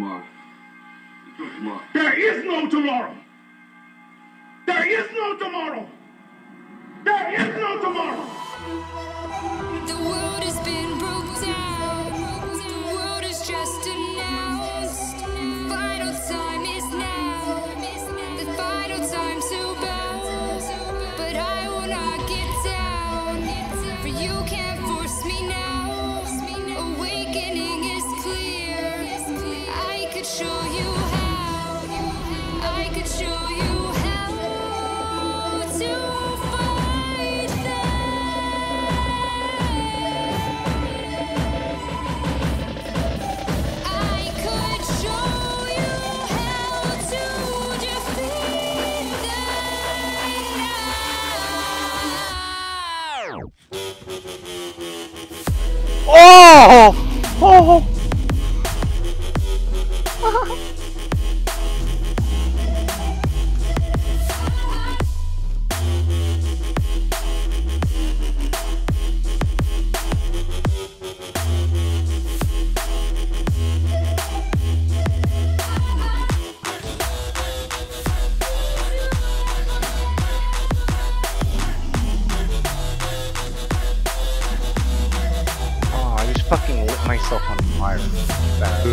tomorrow. Tomorrow. There is no tomorrow. There is no tomorrow. There is no tomorrow. Oh! Fucking lit myself on fire. Bad.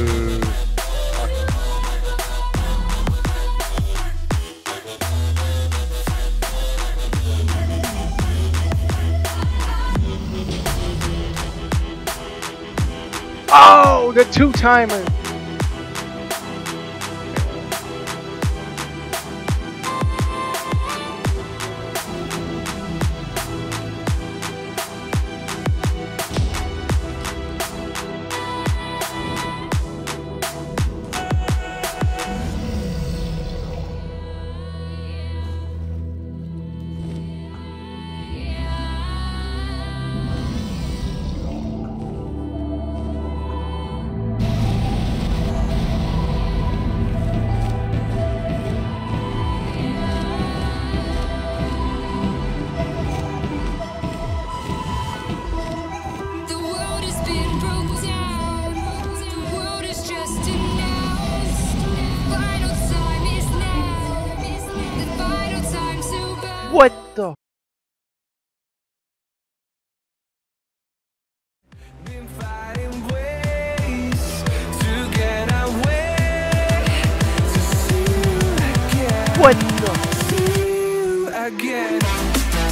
Oh, the two timer.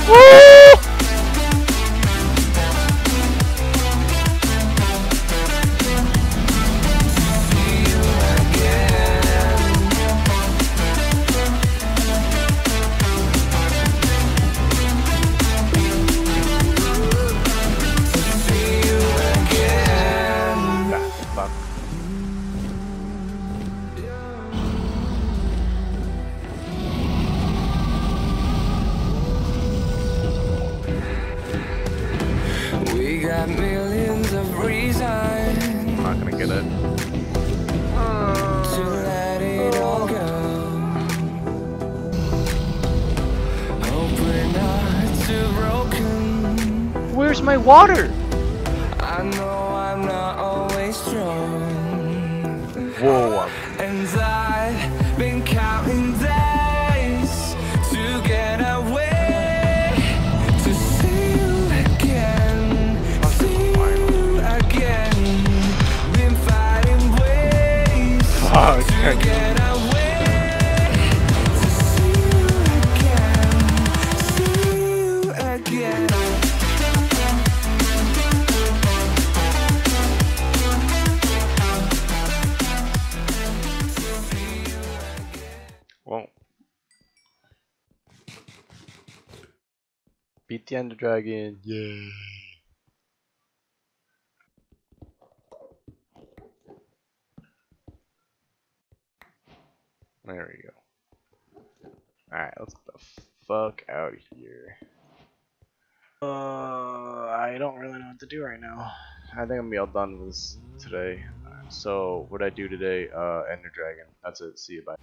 Woo! Got millions of reasons I'm not gonna get it. to let it all go. Hope we're not too broken. Where's my water? I know I'm not always strong. Whoa. Beat the Ender Dragon. Yay. There we go. Alright, let's get the fuck out of here. Uh, I don't really know what to do right now. I think I'm gonna be all done with this today. So, what I do today, uh, Ender Dragon. That's it. See you. Bye.